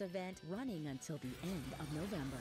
Event running until the end of November.